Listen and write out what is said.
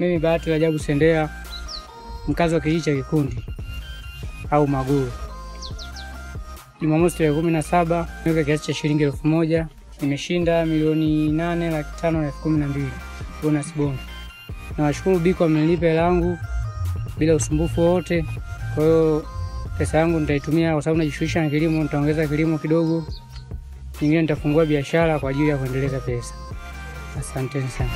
Mimi Bahati Rajabu Sendea, mkazi wa kijiji cha Kikundi au Maguru. Jumamosi tarehe kumi na saba nimeweka kiasi cha shilingi elfu moja nimeshinda milioni nane laki tano na elfu kumi na mbili bonus bond. Nawashukuru Biko amenilipa hela yangu bila usumbufu wowote. Kwa hiyo pesa yangu nitaitumia kwa sababu najishughulisha na kilimo, nitaongeza kilimo kidogo, nyingine nitafungua biashara kwa ajili ya kuendeleza pesa. Asanteni sana.